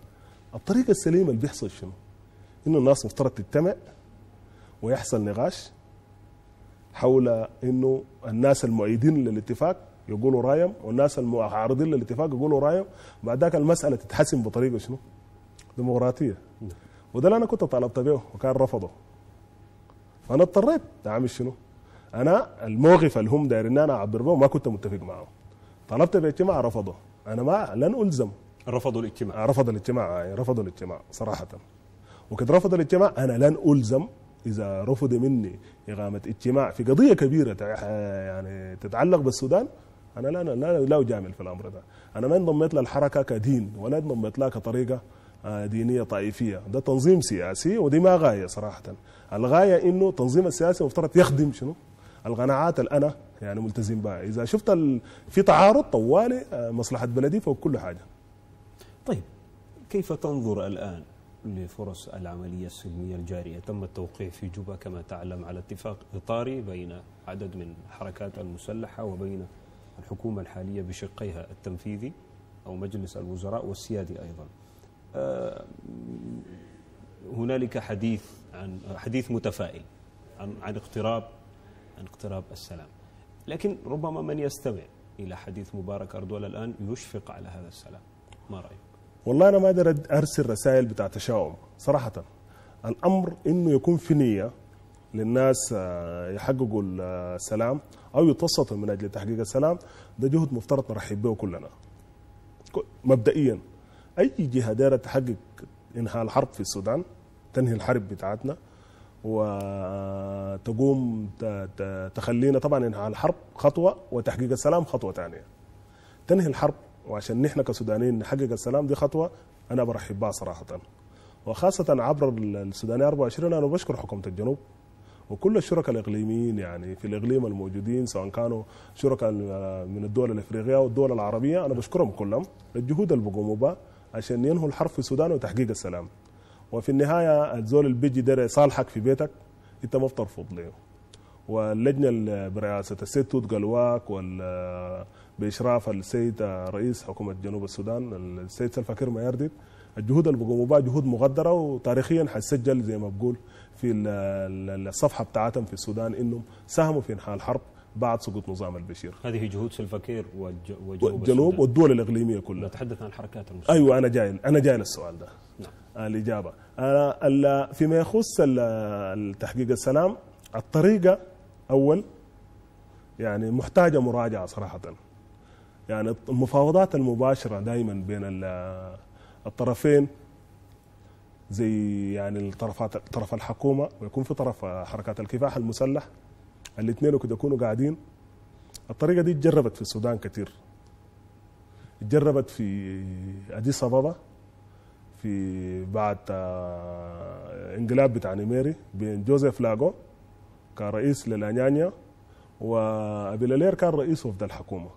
الطريقة السليمة اللي بيحصل شنو؟ إنه الناس مفترض تجتمع ويحصل نقاش حول إنه الناس المؤيدين للاتفاق يقولوا رأيهم والناس المعارضين للاتفاق يقولوا رأيهم. بعد ذاك المسألة تتحسم بطريقة شنو؟ ديمقراطية. وده اللي أنا كنت طالبت به وكان رفضه. فانا اضطريت أعمل شنو؟ أنا الموقف اللي هم دايرين أنا أعبر به ما كنت متفق معه. طلبت باجتماع رفضه. أنا ما لن ألزم. رفضوا الاجتماع. رفض الاجتماع يعني رفضوا الاجتماع صراحة. وقد رفض الاجتماع أنا لن ألزم إذا رفض مني إقامة اجتماع في قضية كبيرة تع- يعني تتعلق بالسودان أنا لا لا لا أجامل في الأمر ده. أنا ما انضميت للحركة كدين ولا انضميت لها كطريقة آه، دينية طائفية. ده تنظيم سياسي ودي ما غاية صراحة. الغاية إنه التنظيم السياسي مفترض يخدم شنو؟ القناعات اللي أنا يعني ملتزم بها. إذا شفت. في تعارض طوالي آه، مصلحة بلدي فوق كل حاجة. طيب كيف تنظر الآن لفرص العملية السلمية الجارية؟ تم التوقيع في جوبا كما تعلم على اتفاق إطاري بين عدد من الحركات المسلحة وبين الحكومة الحالية بشقيها التنفيذي أو مجلس الوزراء والسيادي أيضا. آه، هنالك حديث عن حديث متفائل عن عن اقتراب عن اقتراب السلام. لكن ربما من يستمع إلى حديث مبارك أردول الآن يشفق على هذا السلام. ما رأيك؟ والله أنا ما أقدر أرسل رسائل بتاع تشاؤم. صراحة الأمر إنه يكون في نية للناس آه، يحققوا السلام أو يتوسطوا من أجل تحقيق السلام. ده جهد مفترض نرحب به كلنا. مبدئيا أي جهة دايرة تحقق إنهاء الحرب في السودان تنهي الحرب بتاعتنا وتقوم تخلينا طبعا إنهاء الحرب خطوة وتحقيق السلام خطوة ثانية. تنهي الحرب وعشان نحن كسودانيين نحقق السلام دي خطوة أنا برحب بها صراحة. وخاصة عبر السودانيه 24 أنا بشكر حكومة الجنوب وكل الشركاء الإقليميين يعني في الإقليم الموجودين سواء كانوا شركاء من الدول الإفريقية والدول العربية أنا بشكرهم كلهم. للجهود اللي بقوموا بها عشان ينهوا الحرب في السودان وتحقيق السلام. وفي النهاية الزول اللي بيجي داير يصالحك في بيتك أنت ما بترفض له واللجنه برئاسة السيد توت قلواك وال بإشراف السيد رئيس حكومة جنوب السودان السيد سلفا كير الجهود اللي بقوموا بها جهود مقدره وتاريخيا حتسجل زي ما بقول في ال- ال- الصفحة بتاعتهم في السودان إنهم ساهموا في انهاء الحرب بعد سقوط نظام البشير. هذه جهود سلفاكير وجنوب والجنوب. والدول الإقليمية كلها. نتحدث عن الحركات المسلحة أيوه أنا جاي أنا جاي للسؤال ده. نعم. الإجابة. أنا فيما يخص التحقيق السلام الطريقة أول يعني محتاجة مراجعة صراحة. يعني المفاوضات المباشرة دائما بين ال- الطرفين زي يعني الطرفات طرف الحكومة ويكون في طرف حركات الكفاح المسلح. الاثنين كده يكونوا قاعدين. الطريقة دي تجربت في السودان كثير. جربت في أديس أبابا في بعد آه، انقلاب بتاع نيميري بين جوزيف لاغو كرئيس للأنيانيا وأبيلالير كان رئيس وفد الحكومة.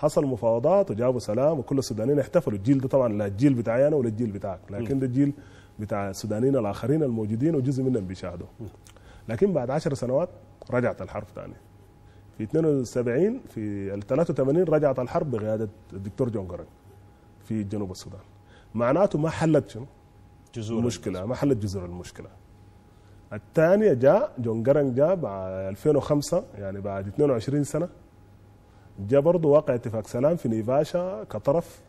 حصل مفاوضات وجابوا سلام وكل السودانيين احتفلوا. الجيل ده طبعا لا الجيل بتاعي أنا ولا الجيل بتاعك لكن ده الجيل بتاع السودانيين الآخرين الموجودين وجزء منهم بيشاهدوا لكن بعد عشر سنوات رجعت الحرب ثاني في 72 في ال 83 رجعت الحرب بقيادة الدكتور جون جرن في جنوب السودان. معناته ما حلت شنو؟ جذور المشكلة ما حلت جذور المشكلة. الثانية جاء جون جرن جاء بعد 2005 يعني بعد 22 سنة جاء برضه واقع اتفاق سلام في نيفاشا كطرف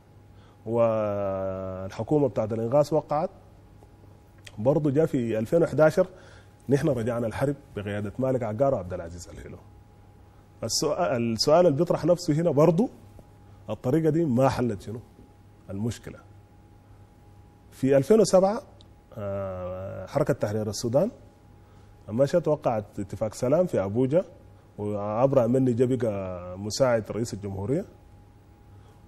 والحكومة بتاعت الإنغاث وقعت. برضه جاء في 2011 نحن رجعنا الحرب بقيادة مالك عقار وعبد العزيز الهيلو السؤال, السؤال اللي بيطرح نفسه هنا برضه الطريقة دي ما حلت شنو؟ المشكلة. في 2007 آه، حركة تحرير السودان مشت وقعت اتفاق سلام في أبوجا. وعبر مني جا بقى مساعد رئيس الجمهورية.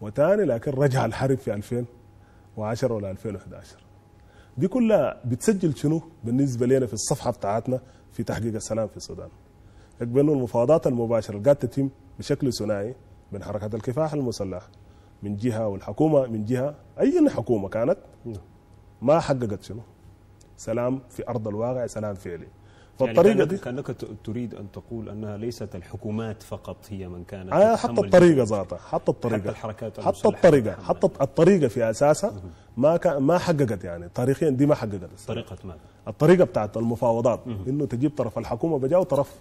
وتاني لكن رجع الحرب في 2010 ولا 2011 دي كلها بتسجل شنو؟ بالنسبة لنا في الصفحة بتاعتنا في تحقيق السلام في السودان. يكبر انه المفاوضات المباشرة اللي قاعدة تتم بشكل ثنائي من حركة الكفاح المسلح من جهة والحكومة من جهة أي حكومة كانت ما حققت شنو؟ سلام في أرض الواقع سلام فعلي. فالطريقة يعني دي كأنك, كأنك ت- تريد أن تقول أنها ليست الحكومات فقط هي من كانت آه حتى الطريقة. ذاتها حتى الطريقة. حتى الحركات حتى الطريقة تتحمل. حتى الطريقة في أساسها ما ما حققت يعني. تاريخيا دي ما حققت. طريقة ماذا؟ الطريقة بتاعت المفاوضات. إنه تجيب طرف الحكومة بجا وطرف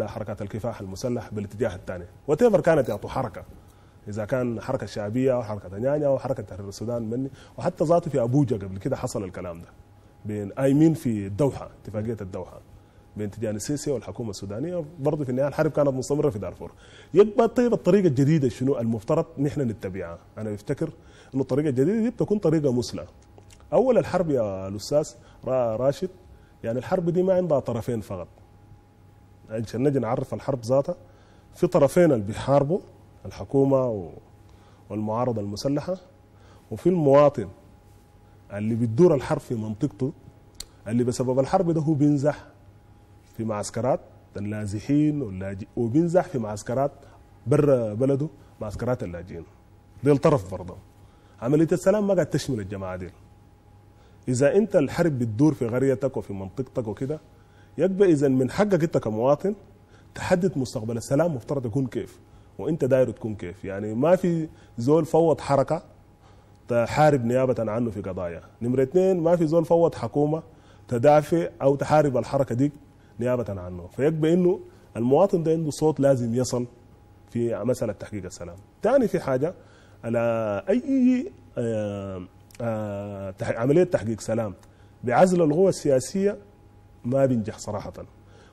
حركات الكفاح المسلح بالاتجاه الثاني. وتيفر كانت يعطوا حركة. إذا كان حركة شعبية أو حركة نيانيا أو حركة تحرير السودان مني. وحتى ذاته في أبوجا قبل كده حصل الكلام ده. بين ايمين في الدوحة اتفاقية الدوحة. بين تجاني السيسي والحكومة السودانية. برضه في النهاية الحرب كانت مستمرة في دارفور. يبقى طيب الطريقة الجديدة شنو المفترض نحن نتبعها؟ أنا بفتكر إنه الطريقة الجديدة دي بتكون طريقة مثلى أول الحرب يا الأستاذ را- راشد يعني الحرب دي ما عندها طرفين فقط. عشان نجي نعرف الحرب ذاتها في طرفين اللي بيحاربوا الحكومة والمعارضة المسلحة وفي المواطن اللي بتدور الحرب في منطقته اللي بسبب الحرب ده هو بينزح. في معسكرات النازحين واللاجئ وبينزح في معسكرات برا بلده معسكرات اللاجئين. دي الطرف برضه عملية السلام ما قاعد تشمل الجماعة دي إذا أنت الحرب بتدور في قريتك وفي منطقتك وكده يبقى إذا من حقك أنت كمواطن تحدد مستقبل السلام مفترض يكون كيف وأنت داير تكون كيف. يعني ما في زول فوض حركة تحارب نيابة عنه في قضايا. نمرة اثنين ما في زول فوض حكومة تدافع أو تحارب الحركة دي نيابة عنه. فيبقى إنه المواطن ده عنده صوت لازم يصل في مسألة تحقيق السلام. ثاني في حاجة على أي آه، آه، عملية تحقيق سلام بعزل القوى السياسية ما بينجح صراحة.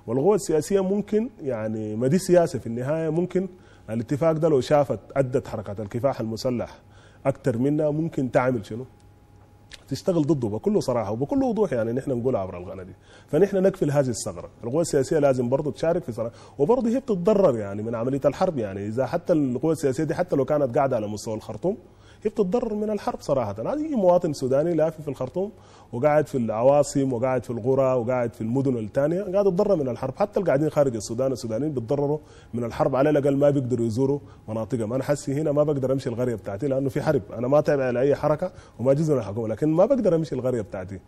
والقوى السياسية ممكن يعني ما دي سياسة في النهاية ممكن الاتفاق ده لو شافت أدت حركات الكفاح المسلح أكثر منها ممكن تعمل شنو؟ تشتغل ضده بكل صراحة وبكل وضوح يعني نحن نقول عبر القناه دي. فنحن نقفل هذه الثغرة. القوى السياسية لازم برضه تشارك في صراحة وبرضه هي بتتضرر يعني من عملية الحرب يعني. إذا حتى القوى السياسية دي حتى لو كانت قاعدة على مستوى الخرطوم هي بتتضرر من الحرب صراحة؟ اي مواطن سوداني لافي في الخرطوم وقاعد في العواصم وقاعد في القرى وقاعد في المدن الثانية قاعد يتضرر من الحرب. حتى اللي قاعدين خارج السودان السودانيين بيتضرروا من الحرب على الأقل ما بيقدروا يزوروا مناطقهم أنا حسي هنا ما بقدر أمشي القريه بتاعتي لأنه في حرب. أنا ما تابع لأي حركة وما جزء من الحكومة لكن ما بقدر أمشي القريه بتاعتي.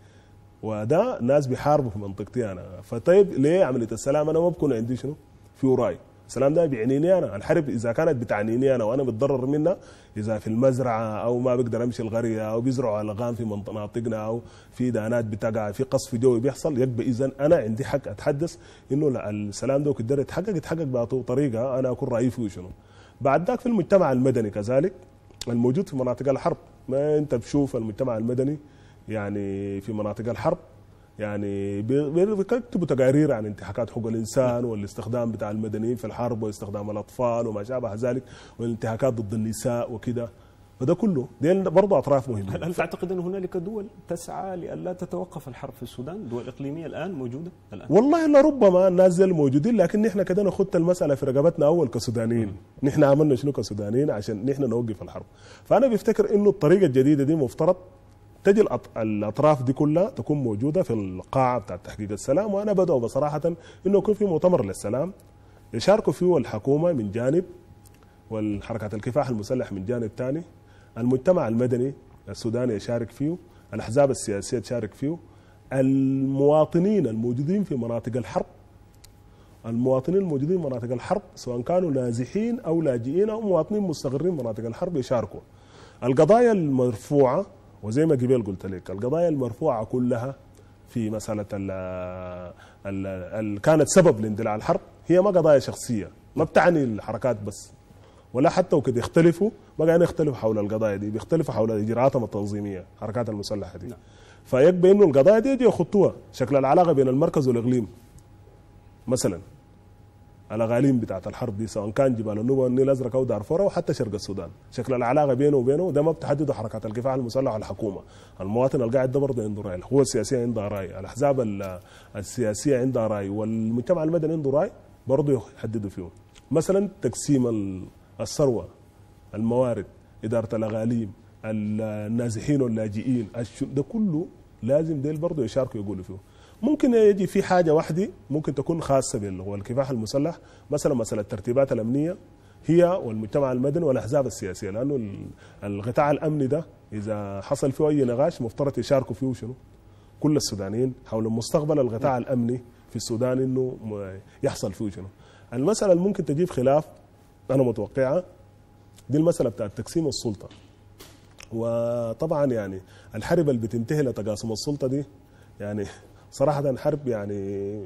وده ناس بيحاربوا في منطقتي أنا. فطيب ليه عملية السلام؟ أنا ما بكون عندي شنو؟ في وراي. السلام ده بيعنيني أنا. الحرب إذا كانت بتعنيني أنا وأنا بتضرر منها إذا في المزرعة أو ما بقدر أمشي القرية أو بيزرعوا الغام في مناطقنا أو في دانات بتقع في قصف جوي بيحصل يبقى إذا أنا عندي حق أتحدث إنه لا السلام ده وكدر يتحقق يتحقق بطريقه أنا أكون رايي فيه شنو. بعد ذاك في المجتمع المدني كذلك الموجود في مناطق الحرب. ما أنت بشوف المجتمع المدني يعني في مناطق الحرب يعني بي- بي- بيكتبوا تقارير عن انتهاكات حقوق الإنسان والاستخدام بتاع المدنيين في الحرب واستخدام الأطفال وما شابه ذلك والانتهاكات ضد النساء وكده. وده كله. دي برضه أطراف مهمة. هل تعتقد أن هنالك دول تسعى لألا تتوقف الحرب في السودان؟ دول إقليمية الآن موجودة؟ الآن. والله لربما الناس دي الموجودين لكن نحن كده نخط المسألة في رقبتنا أول كسودانيين. نحن عملنا شنو كسودانيين؟ عشان نحن نوقف الحرب. فأنا بفتكر إنه الطريقة الجديدة دي مفترض تجي الأطراف دي كلها تكون موجودة في القاعة بتاع تحقيق السلام وأنا بدعو بصراحة إنه يكون في مؤتمر للسلام يشاركوا فيه الحكومة من جانب والحركات الكفاح المسلح من جانب ثاني المجتمع المدني السوداني يشارك فيه الأحزاب السياسية تشارك فيه المواطنين الموجودين في مناطق الحرب المواطنين الموجودين في مناطق الحرب سواء كانوا نازحين أو لاجئين أو مواطنين مستقرين في مناطق الحرب يشاركوا. القضايا المرفوعة وزي ما قبل قلت لك القضايا المرفوعة كلها في مسألة ال ال ال كانت سبب لاندلاع الحرب هي ما قضايا شخصية ما بتعني الحركات بس. ولا حتى وكده يختلفوا ما قاعدين يختلفوا حول القضايا دي بيختلفوا حول إجراءاتهم التنظيمية الحركات المسلحة دي. نعم. فيكبي إنه القضايا دي يجي يخطوها شكل العلاقة بين المركز والإقليم مثلا. الاغاليم بتاعت الحرب دي سواء كان جبال النوبة والنيل الأزرق أو دارفور أو حتى شرق السودان. شكل العلاقة بينه وبينه ده ما بتحدده حركات الكفاح المسلح والحكومة. المواطن القاعد ده برضه عنده رأي. القوى السياسية عندها رأي الأحزاب ال- السياسية عندها رأي والمجتمع المدني عنده رأي برضه يحددوا فيه مثلا تقسيم ال- الثروة الموارد إدارة الأغاليم النازحين واللاجئين ده كله لازم ديل برضه يشاركوا يقولوا فيه ممكن يجي في حاجة واحدة ممكن تكون خاصة بالكفاح المسلح مثلا مسألة الترتيبات الأمنية هي والمجتمع المدني والأحزاب السياسية لأنه ال- القطاع الأمني ده إذا حصل فيه أي نقاش مفترض يشاركوا فيه شنو؟ كل السودانيين حول مستقبل القطاع الأمني في السودان إنه يحصل فيه شنو؟ المسألة اللي ممكن تجيب خلاف أنا متوقعها دي المسألة بتاعت تقسيم السلطة وطبعا يعني الحرب اللي بتنتهي لتقاسم السلطة دي يعني صراحة حرب يعني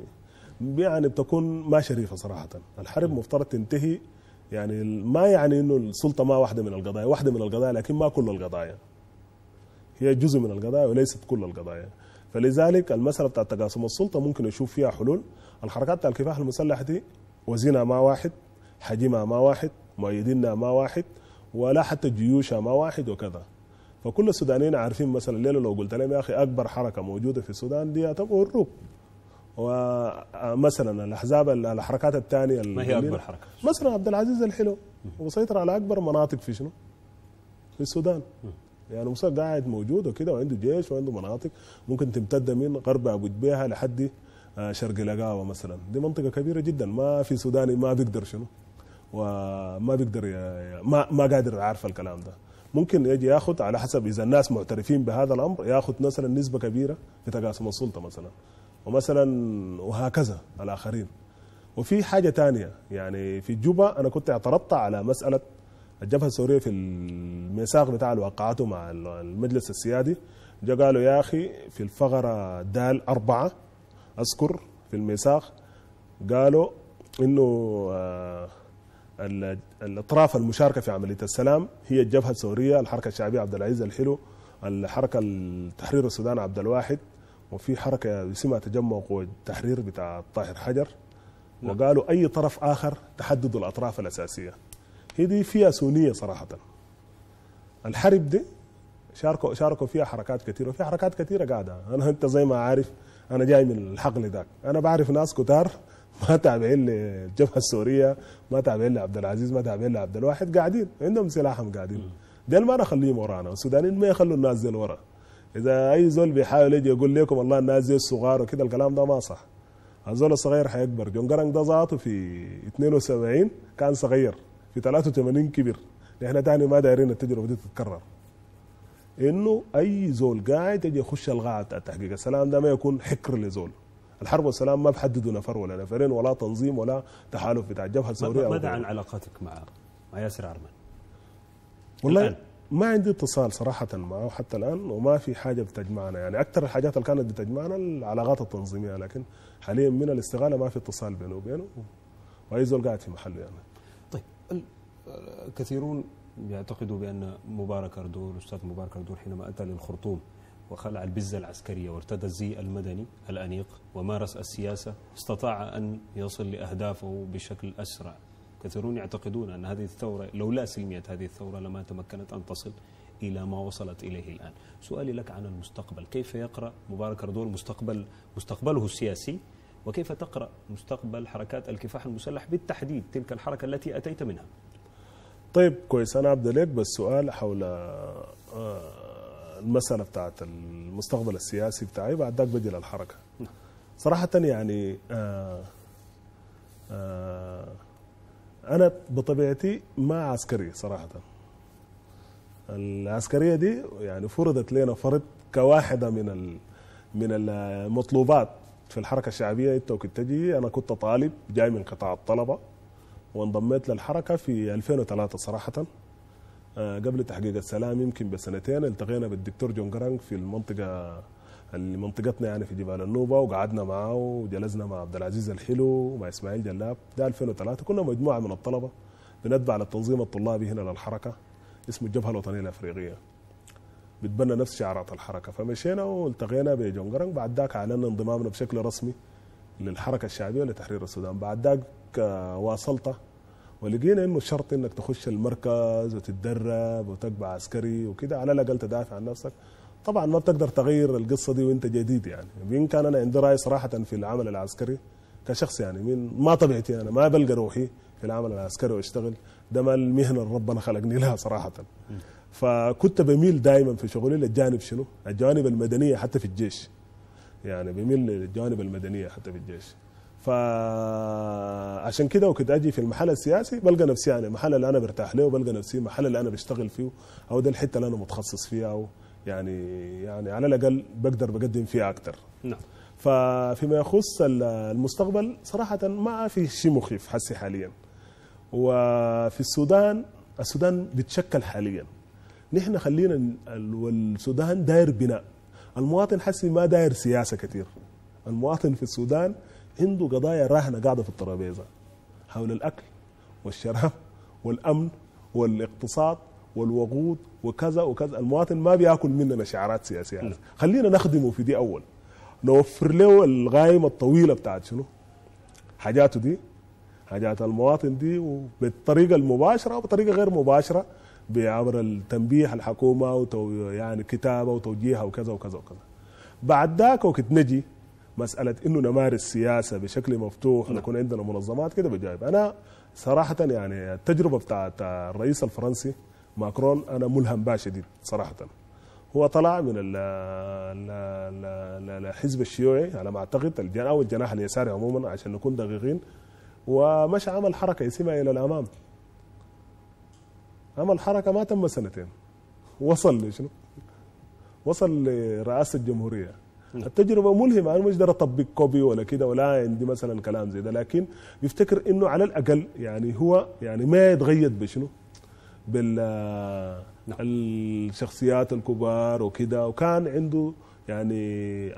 يعني بتكون ما شريفة صراحة. الحرب مفترض تنتهي يعني ما يعني إنه السلطة ما واحدة من القضايا واحدة من القضايا لكن ما كل القضايا. هي جزء من القضايا وليست كل القضايا. فلذلك المسألة بتاعت تقاسم السلطة ممكن نشوف فيها حلول. الحركات بتاع الكفاح المسلح دي وزنها ما واحد حجمها ما واحد مؤيدينها ما واحد ولا حتى جيوشها ما واحد وكذا. فكل السودانيين عارفين مثلا الليلة لو قلت لهم يا أخي أكبر حركة موجودة في السودان دي تبقى الروب ومثلا الأحزاب الحركات الثانية ما هي أكبر حركة؟ مثلا عبد العزيز الحلو وسيطر على أكبر مناطق في شنو؟ في السودان. يعني موسى قاعد موجود وكده وعنده جيش وعنده مناطق ممكن تمتد من غرب أبو جبيهه لحد آه، شرق لقاوة مثلا. دي منطقة كبيرة جدا. ما في سوداني ما بيقدر شنو؟ وما بيقدر ما ما قادر عارف الكلام ده. ممكن يجي ياخذ على حسب إذا الناس معترفين بهذا الأمر ياخذ مثلا نسبة كبيرة في تقاسم السلطة مثلا ومثلا وهكذا الآخرين. وفي حاجة تانية يعني في جوبا أنا كنت اعترضت على مسألة الجبهة الثوريه في الميثاق بتاع الواقعاته مع المجلس السيادي. جا قالوا يا أخي في الفقرة دال أربعة أذكر في الميثاق قالوا إنه آه، الأطراف المشاركة في عملية السلام هي الجبهة الثورية الحركة الشعبية عبد العزيز الحلو الحركة التحرير السودان عبد الواحد وفي حركة اسمها تجمع قوى التحرير بتاع طاهر حجر وقالوا أي طرف آخر تحددوا الأطراف الأساسية. هي دي فيها سونية صراحة. الحرب دي شاركوا شاركوا فيها حركات كثيرة وفي حركات كثيرة قاعدة. أنا أنت زي ما عارف أنا جاي من الحقل ذاك. أنا بعرف ناس كتار ما تابعين للجبهه الثورية ما تابعين لعبد العزيز ما تابعين لعبد الواحد قاعدين عندهم سلاحهم قاعدين. ديل ما نخليهم ورانا. السودانيين ما يخلوا الناس ديل ورا. إذا أي زول بيحاول يجي يقول لكم والله الناس دي الصغار وكده الكلام ده ما صح. الزول الصغير حيكبر. جون قرنق ده ذاته في 72 كان صغير في 83 كبر نحن تاني ما دايرين التجربة دي تتكرر. إنه أي زول قاعد يجي يخش القاعه بتاع تحقيق السلام ده ما يكون حكر لزول. الحرب والسلام ما بحددوا نفر ولا نفرين ولا تنظيم ولا تحالف بتاع الجبهة الثوريه ماذا. عن علاقاتك مع مع ياسر عرمان؟ والله الآن. ما عندي اتصال صراحة معه حتى الآن وما في حاجة بتجمعنا يعني أكثر الحاجات اللي كانت بتجمعنا العلاقات التنظيمية لكن حاليا من الاستغالة ما في اتصال بينه وبينه وأي زول قاعد في محله يعني طيب آه، كثيرون يعتقدوا بأن مبارك اردول الأستاذ مبارك اردول حينما أتى للخرطوم وخلع البزة العسكرية وارتدى الزي المدني الأنيق ومارس السياسة استطاع أن يصل لأهدافه بشكل أسرع. كثيرون يعتقدون أن هذه الثورة لولا سلمية هذه الثورة لما تمكنت أن تصل إلى ما وصلت إليه الآن. سؤالي لك عن المستقبل. كيف يقرأ مبارك أردول مستقبل مستقبله السياسي؟ وكيف تقرأ مستقبل حركات الكفاح المسلح بالتحديد تلك الحركة التي أتيت منها؟ طيب كويس. أنا ابدا لك بالسؤال حول آه، المسألة بتاعت المستقبل السياسي بتاعي بعد ذاك بجي للحركة. صراحة يعني آه، آه، أنا بطبيعتي ما عسكري صراحة العسكرية دي يعني فرضت لنا فرض كواحدة من من المطلوبات في الحركة الشعبية انت وكنت تجي أنا كنت طالب جاي من قطاع الطلبة وانضميت للحركة في 2003 صراحة قبل تحقيق السلام يمكن بسنتين التقينا بالدكتور جون قرنق في المنطقة اللي منطقتنا يعني في جبال النوبة وقعدنا معه وجلسنا مع عبد العزيز الحلو ومع إسماعيل جلاب. ده 2003 كنا مجموعة من الطلبة بنتبع للتنظيم الطلابي هنا للحركة اسمه الجبهة الوطنية الأفريقية. بتبنى نفس شعارات الحركة. فمشينا والتقينا بجون جرانج بعد ذاك أعلنا انضمامنا بشكل رسمي للحركة الشعبية لتحرير السودان. بعد ذاك آه، واصلت ولقينا إنه شرط إنك تخش المركز وتتدرب وتقبع عسكري وكده. على الأقل تدافع عن نفسك. طبعا ما بتقدر تغير القصة دي وأنت جديد يعني. وإن كان أنا عندي رأي صراحة في العمل العسكري كشخص يعني من ما طبيعتي أنا ما بلقى روحي في العمل العسكري وأشتغل. ده ما المهنة اللي ربنا خلقني لها صراحة. فكنت بميل دائما في شغلي للجانب شنو؟ الجوانب المدنية حتى في الجيش. يعني بميل للجوانب المدنية حتى في الجيش. فعشان كده وكنت أجي في المحل السياسي بلقى نفسي يعني المحل اللي أنا برتاح له وبلقى نفسي المحل اللي أنا بشتغل فيه أو ده الحتة اللي أنا متخصص فيها أو يعني يعني على الأقل بقدر بقدم فيها أكثر نعم. ففيما يخص ال- المستقبل صراحة ما في شيء مخيف حسي حاليا. وفي السودان السودان بتشكل حاليا. نحن خلينا ال- ال- والسودان داير بناء. المواطن حسي ما داير سياسة كثير المواطن في السودان عنده قضايا راهنة قاعدة في الترابيزة حول الأكل والشراب والأمن والاقتصاد والوقود وكذا وكذا. المواطن ما بيأكل مننا شعارات سياسية. نعم. خلينا نخدمه في دي أول. نوفر له الغايمة الطويلة بتاعت شنو؟ حاجاته دي حاجات المواطن دي وبالطريقة المباشرة وبطريقة غير مباشرة بعبر التنبيه الحكومة وتو يعني كتابة وتوجيهها وكذا وكذا وكذا. بعد ذاك وقت نجي مسألة إنه نمارس سياسة بشكل مفتوح نعم. ويكون عندنا منظمات كده بجايب أنا صراحة يعني التجربة بتاعت الرئيس الفرنسي ماكرون أنا ملهم بها شديد صراحة هو طلع من ال- ال- ال- الحزب الشيوعي على ما أعتقد الجن- أو الجناح اليساري عموما عشان نكون دقيقين ومشى عمل حركة يسمى إلى الأمام عمل حركة ما تم سنتين وصل لشنو؟ وصل لرئاسة الجمهورية. التجربة ملهمة أنا مش قادر أطبق كوبي ولا كده ولا عندي مثلا كلام زي ده لكن بيفتكر إنه على الأقل يعني هو يعني ما يتغيد بشنو؟ بال نعم. الشخصيات الكبار وكده وكان عنده يعني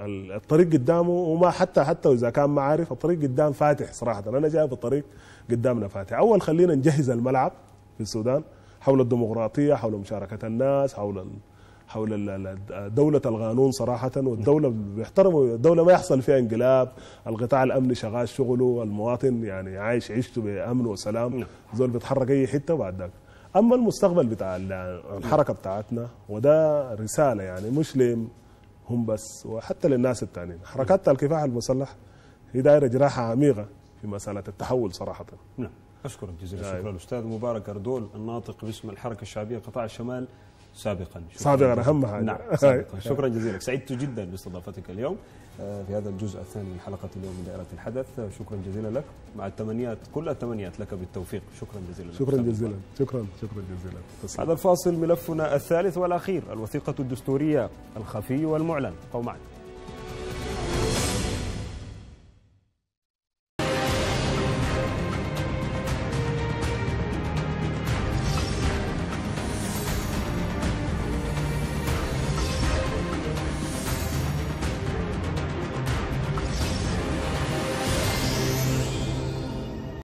ال- الطريق قدامه وما حتى حتى إذا كان ما عارف الطريق قدام فاتح صراحة أنا شايف الطريق قدامنا فاتح أول خلينا نجهز الملعب في السودان حول الديمقراطية حول مشاركة الناس حول حول دولة القانون صراحة والدولة بيحترموا الدولة ما يحصل فيها انقلاب القطاع الأمني شغال شغله المواطن يعني عايش عيشته بأمن وسلام نعم. زول بيتحرك أي حتة وبعد ذاك. أما المستقبل بتاع ال- الحركة بتاعتنا وده رسالة يعني مش لهم هم بس وحتى للناس التانيين. حركات الكفاح المسلح هي دايرة جراحة عميقة في مسألة التحول صراحة. نعم. أشكرك جزيلا نعم. شكرا الأستاذ مبارك أردول الناطق باسم الحركة الشعبية قطاع الشمال. سابقا. سابقاً جزيلاً. أهم حاجة. نعم سابقا. شكرا جزيلا. سعدت جدا باستضافتك اليوم آه، في هذا الجزء الثاني من حلقة اليوم من دائرة الحدث. آه، شكرا جزيلا لك. مع التمنيات كل التمنيات لك بالتوفيق. شكرا جزيلا لك. شكرا جزيلا. شكرا شكرا جزيلا. بعد الفاصل ملفنا الثالث والأخير الوثيقة الدستورية الخفي والمعلن. قوم معنا.